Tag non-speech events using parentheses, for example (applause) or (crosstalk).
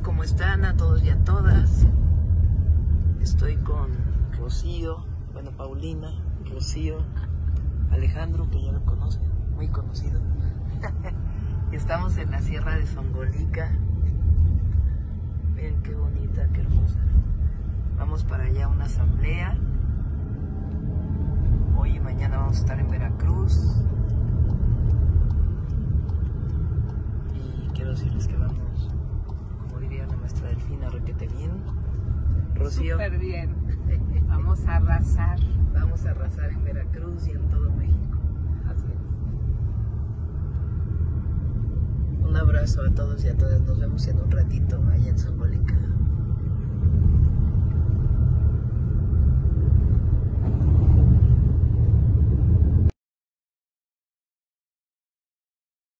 ¿cómo están a todos y a todas? Estoy con Rocío, bueno, Paulina, Rocío, Alejandro, que ya lo conoce, muy conocido. (laughs) Estamos en la Sierra de Songolica. Miren qué bonita, qué hermosa. Vamos para allá a una asamblea. Hoy y mañana vamos a estar en Veracruz. Y quiero decirles que vamos, Rocío, Súper bien. Vamos a arrasar. vamos a arrasar en Veracruz y en todo México. Así es. Un abrazo a todos y a todas. Nos vemos en un ratito allá en Songolica.